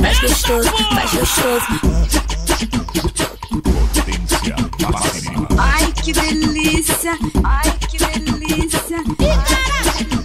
Faz gostoso, faz gostoso. Potência. Ai que delícia, ai que delícia. Icara, delícia.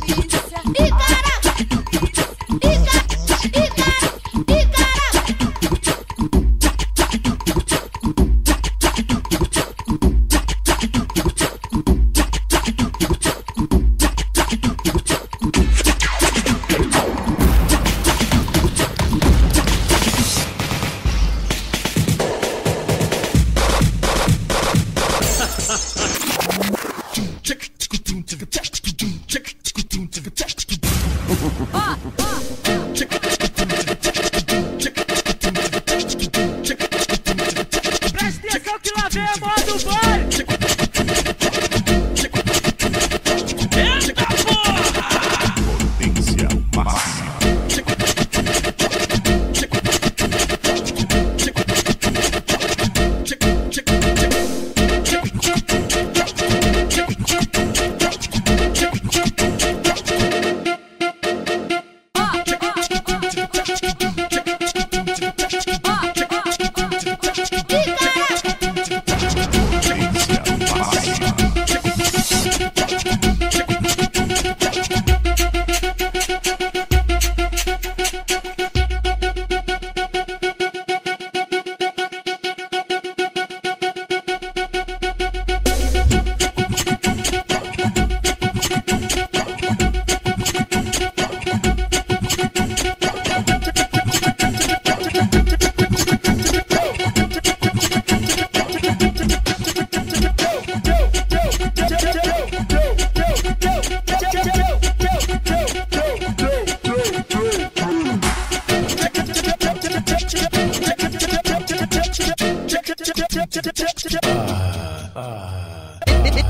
ah!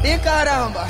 E caramba!